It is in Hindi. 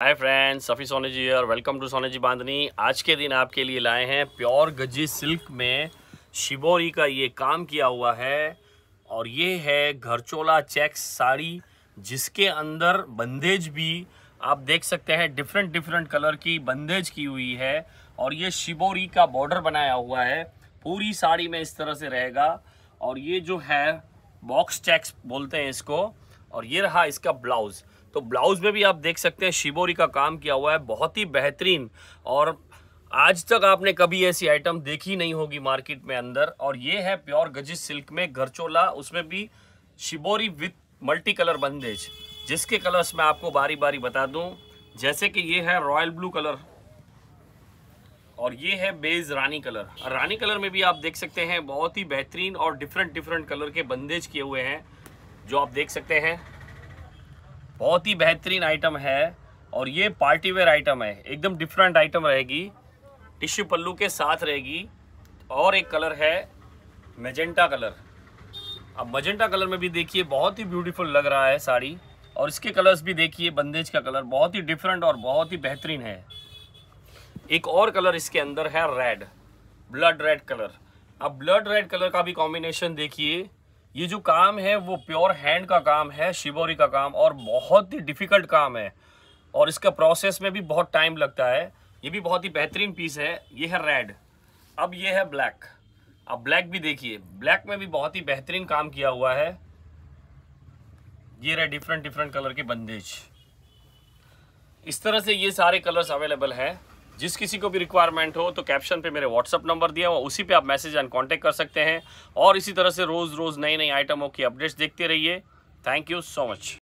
हाय फ्रेंड्स, सफ़ी सोने जी और वेलकम टू सोने जी बांधनी। आज के दिन आपके लिए लाए हैं प्योर गजी सिल्क में शिबोरी का ये काम किया हुआ है और ये है घरचोला चेक्स साड़ी, जिसके अंदर बंदेज भी आप देख सकते हैं डिफरेंट डिफरेंट कलर की बंदेज की हुई है और ये शिबोरी का बॉर्डर बनाया हुआ है। पूरी साड़ी में इस तरह से रहेगा और ये जो है बॉक्स चेक्स बोलते हैं इसको और ये रहा इसका ब्लाउज़ तो ब्लाउज में भी आप देख सकते हैं शिबोरी का काम किया हुआ है, बहुत ही बेहतरीन। और आज तक आपने कभी ऐसी आइटम देखी नहीं होगी मार्केट में अंदर। और ये है प्योर गजिस सिल्क में घरचोला उसमें भी shibori with multi colour bandhej जिसके कलर्स मैं आपको बारी बारी बता दूँ। जैसे कि ये है रॉयल ब्लू कलर और ये है beige rani colour rani colour में भी आप देख सकते हैं, बहुत ही बेहतरीन और डिफरेंट डिफरेंट कलर के बंदेज किए हुए हैं, जो आप देख सकते हैं। बहुत ही बेहतरीन आइटम है और ये पार्टी वेयर आइटम है। एकदम डिफरेंट आइटम रहेगी। टिश्यू पल्लू के साथ रहेगी। और एक कलर है मेजेंटा कलर अब मजेंटा कलर में भी देखिए, बहुत ही ब्यूटीफुल लग रहा है साड़ी। और इसके कलर्स भी देखिए बंदेज का कलर बहुत ही डिफरेंट और बहुत ही बेहतरीन है। एक और कलर इसके अंदर है रेड ब्लड रेड कलर अब ब्लड रेड कलर का भी कॉम्बिनेशन देखिए। ये जो काम है, वो प्योर हैंड का काम है, शिबोरी का काम और बहुत ही डिफ़िकल्ट काम है। और इसका प्रोसेस में भी बहुत टाइम लगता है। ये भी बहुत ही बेहतरीन पीस है। ये है रेड। अब ये है ब्लैक। अब ब्लैक भी देखिए। ब्लैक में भी बहुत ही बेहतरीन काम किया हुआ है। ये रहे डिफरेंट डिफरेंट कलर के बंदेज। इस तरह से ये सारे कलर्स अवेलेबल हैं। जिस किसी को भी रिक्वायरमेंट हो तो कैप्शन पे मेरे व्हाट्सअप नंबर दिया हुआ, उसी पे आप मैसेज एंड कांटेक्ट कर सकते हैं। और इसी तरह से रोज़ रोज़ नई नई आइटमों की अपडेट्स देखते रहिए। Thank you so much